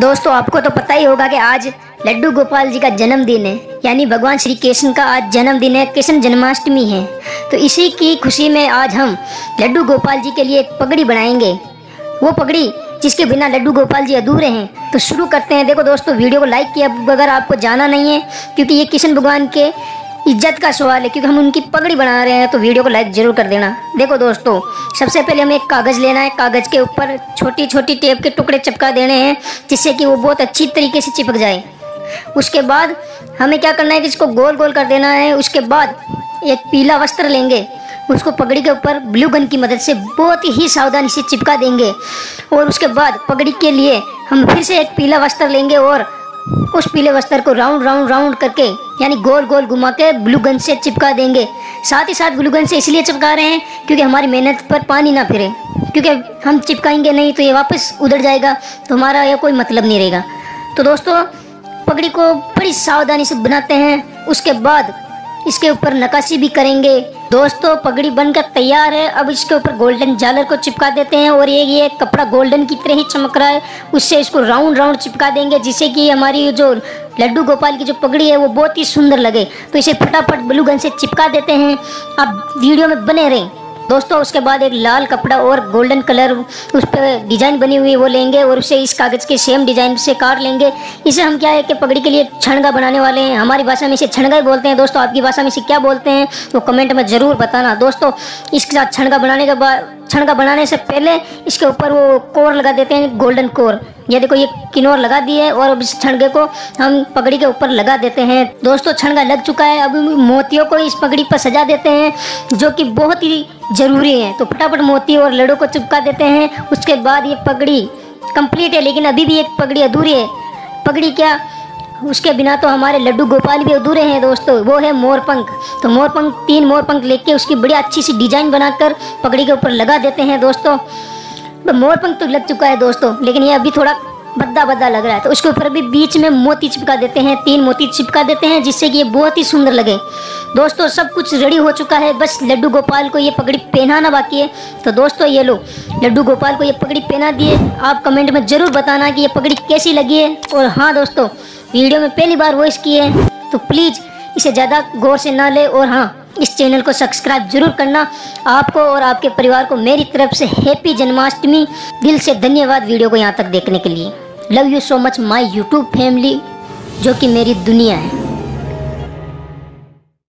दोस्तों, आपको तो पता ही होगा कि आज लड्डू गोपाल जी का जन्मदिन है। यानी भगवान श्री कृष्ण का आज जन्मदिन है, कृष्ण जन्माष्टमी है। तो इसी की खुशी में आज हम लड्डू गोपाल जी के लिए एक पगड़ी बनाएँगे। वो पगड़ी जिसके बिना लड्डू गोपाल जी अधूरे हैं। तो शुरू करते हैं। देखो दोस्तों, वीडियो को लाइक किया, अगर आपको जाना नहीं है, क्योंकि ये कृष्ण भगवान के इज़्ज़त का सवाल है, क्योंकि हम उनकी पगड़ी बना रहे हैं तो वीडियो को लाइक ज़रूर कर देना। देखो दोस्तों, सबसे पहले हमें एक कागज़ लेना है। कागज़ के ऊपर छोटी छोटी टेप के टुकड़े चिपका देने हैं, जिससे कि वो बहुत अच्छी तरीके से चिपक जाए। उसके बाद हमें क्या करना है कि इसको गोल गोल कर देना है। उसके बाद एक पीला वस्त्र लेंगे। उसको पगड़ी के ऊपर ब्लू गन की मदद से बहुत ही सावधानी से चिपका देंगे। और उसके बाद पगड़ी के लिए हम फिर से एक पीला वस्त्र लेंगे और उस पीले वस्त्र को राउंड राउंड राउंड करके, यानी गोल गोल घुमा के ब्लू गन से चिपका देंगे। साथ ही साथ ब्लू गन से इसलिए चिपका रहे हैं क्योंकि हमारी मेहनत पर पानी ना फिरे। क्योंकि हम चिपकाएँगे नहीं तो ये वापस उधर जाएगा तो हमारा यह कोई मतलब नहीं रहेगा। तो दोस्तों, पगड़ी को बड़ी सावधानी से बनाते हैं। उसके बाद इसके ऊपर नकाशी भी करेंगे। दोस्तों, पगड़ी बनकर तैयार है। अब इसके ऊपर गोल्डन झालर को चिपका देते हैं और ये ये कपड़ा गोल्डन की तरह ही चमक रहा है। उससे इसको राउंड राउंड चिपका देंगे, जिससे कि हमारी जो लड्डू गोपाल की जो पगड़ी है, वो बहुत ही सुंदर लगे। तो इसे फटाफट ब्लू गन से चिपका देते हैं। आप वीडियो में बने रहें। दोस्तों, उसके बाद एक लाल कपड़ा और गोल्डन कलर उस पर डिज़ाइन बनी हुई वो लेंगे और उसे इस कागज़ के सेम डिज़ाइन से काट लेंगे। इसे हम क्या है कि पगड़ी के लिए छणगा बनाने वाले हैं। हमारी भाषा में इसे छणगा ही बोलते हैं। दोस्तों, आपकी भाषा में इसे क्या बोलते हैं, वो कमेंट में ज़रूर बताना। दोस्तों, इसके साथ छणगा बनाने के बाद छणका बनाने से पहले इसके ऊपर वो कोर लगा देते हैं गोल्डन कोर ये देखो ये किनोर लगा दिए और अब इस छणगे को हम पगड़ी के ऊपर लगा देते हैं। दोस्तों छणगा लग चुका है। अब मोतियों को इस पगड़ी पर सजा देते हैं, जो कि बहुत ही ज़रूरी है। तो फटाफट मोती और लड़ों को चिपका देते हैं। उसके बाद ये पगड़ी कंप्लीट है, लेकिन अभी भी एक पगड़ी अधूरी है। पगड़ी क्या उसके बिना तो हमारे लड्डू गोपाल भी अधूरे हैं दोस्तों, वो है मोरपंख। तो मोरपंख, तीन मोरपंख लेके उसकी बड़ी अच्छी सी डिज़ाइन बनाकर पगड़ी के ऊपर लगा देते हैं दोस्तों। तो मोरपंख तो लग चुका है दोस्तों, लेकिन ये अभी थोड़ा बद्दा बद्दा लग रहा है। तो उसके ऊपर भी बीच में मोती चिपका देते हैं, तीन मोती चिपका देते हैं, जिससे कि ये बहुत ही सुंदर लगे। दोस्तों, सब कुछ रेडी हो चुका है, बस लड्डू गोपाल को ये पगड़ी पहनाना बाकी है। तो दोस्तों, ये लो, लड्डू गोपाल को ये पगड़ी पहना दिए। आप कमेंट में ज़रूर बताना कि ये पगड़ी कैसी लगी है। और हाँ दोस्तों वीडियो में पहली बार वॉइस की है तो प्लीज़ इसे ज़्यादा गौर से ना ले और हाँ इस चैनल को सब्सक्राइब ज़रूर करना। आपको और आपके परिवार को मेरी तरफ़ से हैप्पी जन्माष्टमी। दिल से धन्यवाद वीडियो को यहाँ तक देखने के लिए। Love you so much my YouTube family जो कि मेरी दुनिया है।